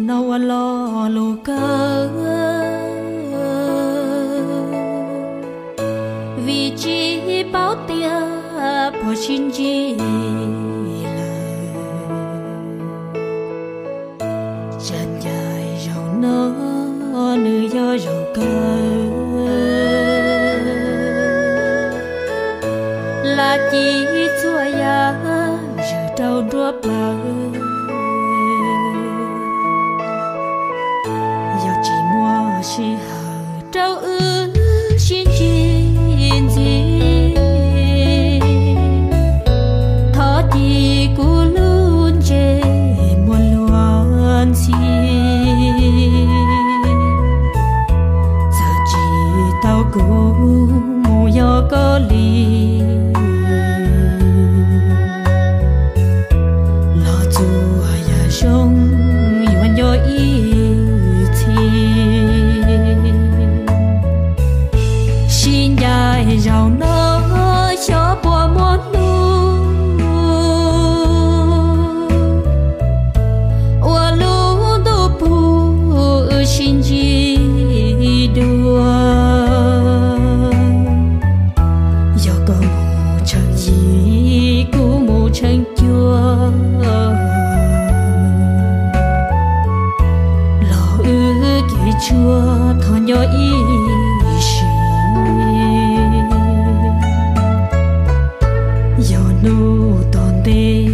nau lo lu cơ vì chỉ bao tia bỏ xin chi chân dài rau nơ nữ do rau cơ. Là chi chúa ya rau đua bao. chỉ hờ trao ước có một chẳng gì cũ một chẳng chua lo ư kỳ chua thọ nhỏ ý xì nô toàn tê,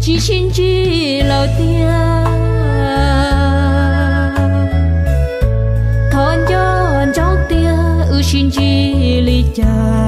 chỉ xin chỉ lao tia thọ nhỏ chóc tia xin chỉ lý cha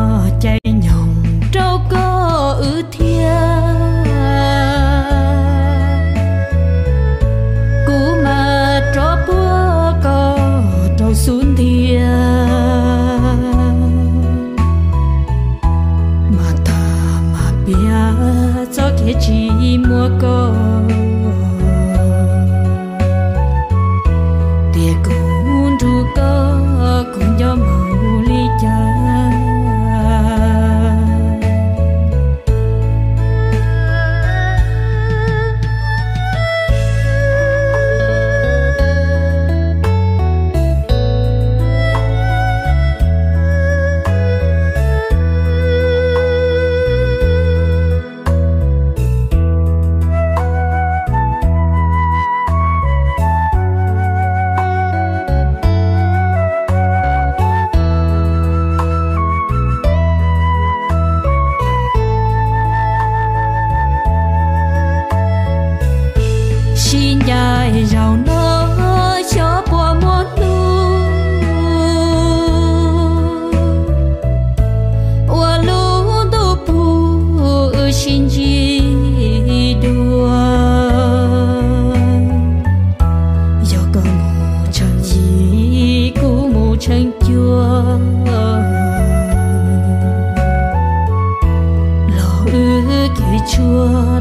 xuân thì 说